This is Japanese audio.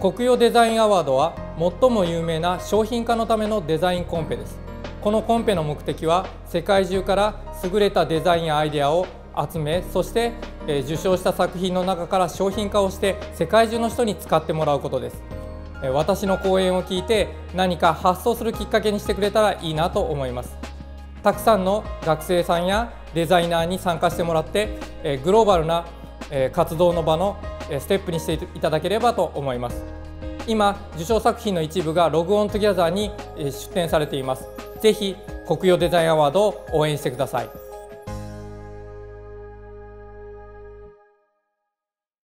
国用デザインアワードは最も有名な商品化のためのデザインコンペです。このコンペの目的は世界中から優れたデザインやアイデアを集めそして受賞した作品の中から商品化をして世界中の人に使ってもらうことです。私の講演を聞いて何か発想するきっかけにしてくれたらいいなと思います。たくさんの学生さんやデザイナーに参加してもらってグローバルな活動の場のステップにしていただければと思います。今受賞作品の一部が LOG-ON Together に出展されています。ぜひコクヨデザインアワードを応援してください。